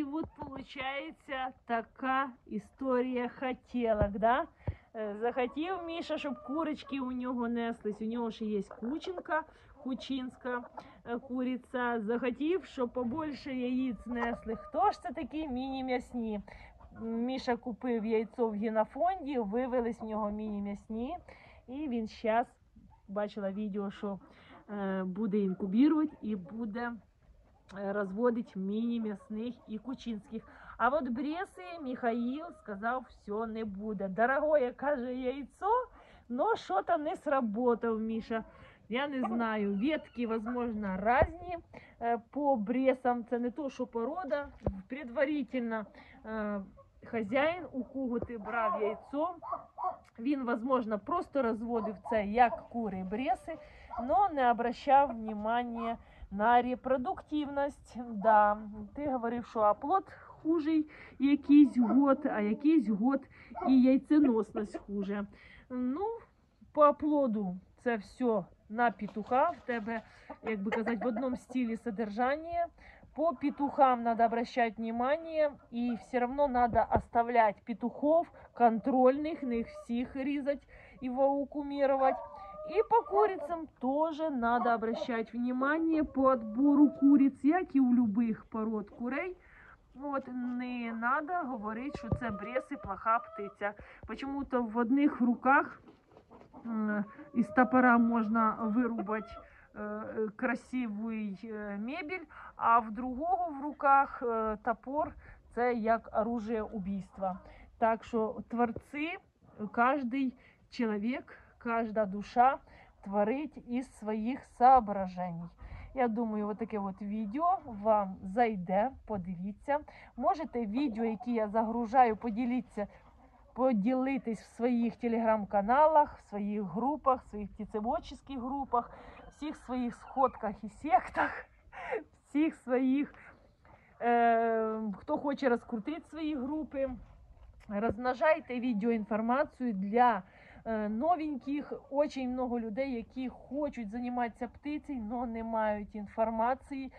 И вот получается така історія хотілок, да? Е, Захотів Міша, щоб курочки у нього неслись. У нього ще є кучинка, кучинська е, куриця. Захотів, щоб побольше яїць несли. Хто ж це такі міні-м'ясні? Міша купив яйцо в генофонді, вивелись в нього міні-м'ясні. І він зараз бачила відео, що е, буде інкубірувати і буде е, розводить міні-м'ясних і кучинських. А от бреси Михаїл сказав, все не буде. Дорогое, каже, яйцо, но що-то не сработав, Міша. Я не знаю, ветки, возможно, разні е, по бресам. Це не то, що порода. Предварительно е, хазяїн, у кого брав яйцо, він, возможно, просто розводив це як кури бреси, но не обращав внимания на репродуктивність. Да, ти говорив, що оплод хужий якийсь год, а якийсь год і яйценосність хуже. Ну, по оплоду це все на петуха. В тебе, як би казати, в одному стилі содержання. По петухам надо обращать внимание, и все равно надо оставлять петухов контрольных, не их всех резать и ваукумировать. И по курицам тоже надо обращать внимание по отбору куриц, як і у любих пород курей. От не надо говорити, що це брес і плоха птиця. Почему-то в одних руках із топора можна вирубати е, красивий е, мебель, а в другого в руках е, топор це як оружие убийства. Так що творці, кожен чоловік, кожна душа творить із своїх соображень. Я думаю, таке от відео вам зайде. Подивіться. Можете відео, які я загружаю, поділіться, поділитись в своїх телеграм-каналах, в своїх групах, в своїх птицеводчих групах, всіх своїх сходках і сектах, всіх своїх, е, хто хоче розкрутити свої групи. Розмножайте відеоінформацію для новеньких. Очень много людей, які хочуть займатися птицею, але не мають інформації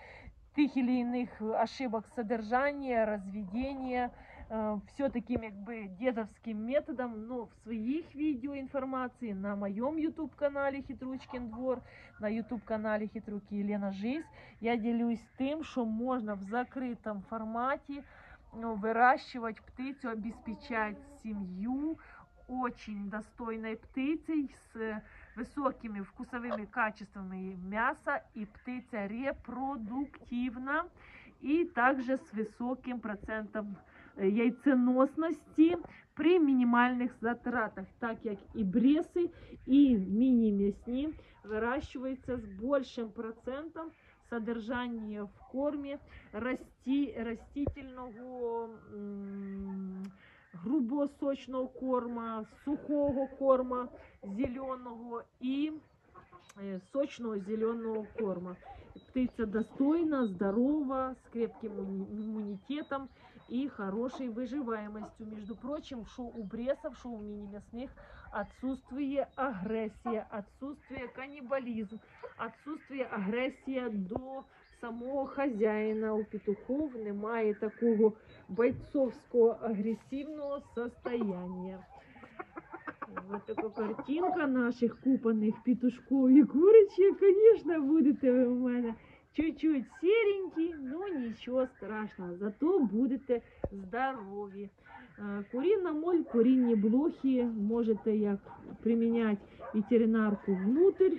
тих или иных ошибок содержания, разведения, э, все таким якби дедовським методом, но в своїх відеоінформації на моєму YouTube каналі Хитручкин двор, на YouTube каналі Хитруки Єлена Жизнь я ділюсь тим, що можна в закритому форматі ну, выращивать птицю, обеспечать семью Очень достойной птицей с высокими вкусовыми качествами мяса и птиця репродуктивна и также с высоким процентом э, яйценосности при минимальных затратах, так как и бресы, и мини-мясни выращиваются с большим процентом содержания в корме расти, растительного грубосочного корма, сухого корма, зеленого і е, сочного зеленого корма. Птиця достойна, здорова, с крепким имму- иммунитетом и хорошей выживаемостью. Между прочим, что у бресов, что у мини-мясных отсутствие агрессия, отсутствие каннибализм, отсутствие агресія до самого хазяїна. У петухов немає такого бойцовського агресивного состояния. Вот така картинка наших купаних петушков і курочек. Конечно, будете у мене чуть-чуть серенькі, ну нічого страшного, зато будете здорові. Е, Курінна моль, курінні блохи, можете як приміняти ветеринарку внутрь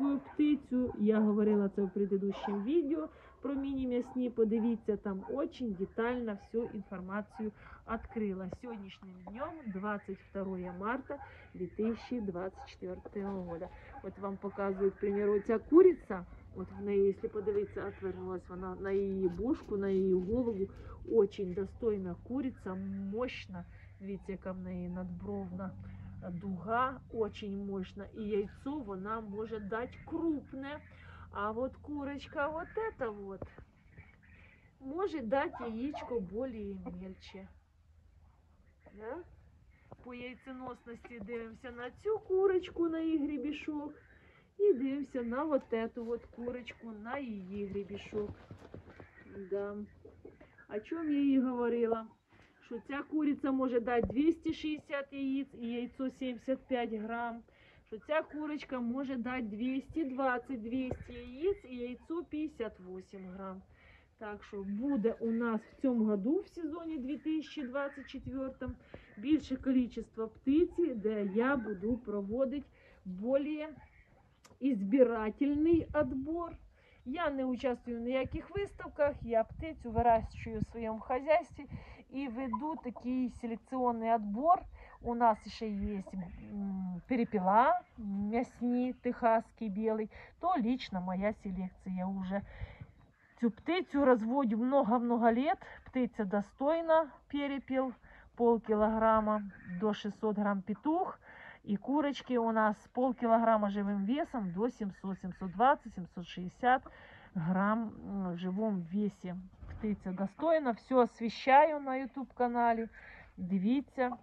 в птицю. Я говорила це в предыдущем відео про міні-м'ясні. Подивіться, там очень детально всю інформацію открыла. Сьогоднішнім днем 22 марта 2024 года. От вам показують, к примеру, ця куриця. От в неї, якщо подивитися, отвернулась вона на її бошку, на її голову. Очень достойна куриця, мощна. Дивіться, яка в неї надбровна дуга, очень мощна. І яйцо вона може дати крупне. А вот курочка вот это вот может дать яичко более мельче. Да? По яйценосності дивимося на цю курочку, на її гребішок. І дивимося на вот эту вот курочку, на її гребішок. Да. О чому я їй говорила? Що ця куриця може дати 260 яєць і яйцо 75 грам. Що ця курочка може дати 220-200 яєць і яйцо 58 грам. Так що буде у нас в цьому году, в сезоні 2024, більше кількість птиці, де я буду проводити більш ізбирательний відбор. Я не участвую в ніяких виставках, я птицю вирощую в своєму хазяйстві і веду такий селекціонний відбор. У нас ще є м, перепела, м'ясні, техасський білий, то лично моя селекція уже. Цю птицю розводю много-много лет. Птиця достойна, перепел, полкилограмма до 600 грамм петух. И курочки у нас полкилограмма живым весом до 700, 720, 760 грамм м, в живом весе. Птиця достойна. Все освещаю на YouTube каналі. Дивіться.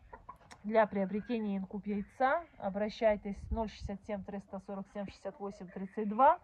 Для приобретения инкуб яйца обращайтесь 067 347 68 32.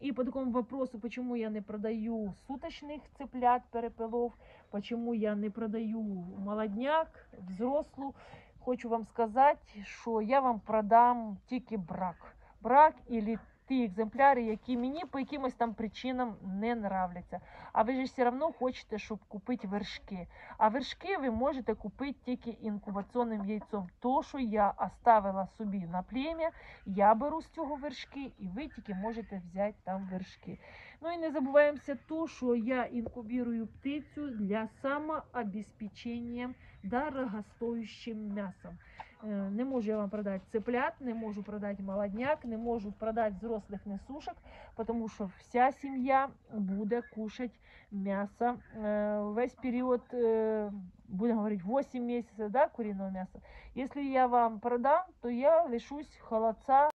И по такому вопросу, почему я не продаю суточных цыплят, перепелов, почему я не продаю молодняк, взрослу, хочу вам сказати, що я вам продам тільки брак. Брак і ті екземпляри, які мені по якимось там причинам не нравляться. А ви ж все одно хочете, щоб купити вершки. А вершки ви можете купити тільки інкубаційним яйцом. То, що я оставила собі на плем'я, я беру з цього вершки, і ви тільки можете взяти там вершки. Ну і не забуваємося то, що я інкубірую птицю для самообезпечення дорогостоящим м'ясом. Е, Не можу я вам продати цыплят, не можу продати молодняк, не можу продати взрослих несушок, тому що вся сім'я буде кушати м'ясо е, весь період, е, будемо говорити, 8 місяців да, куриного м'яса. Якщо я вам продам, то я лишусь холодца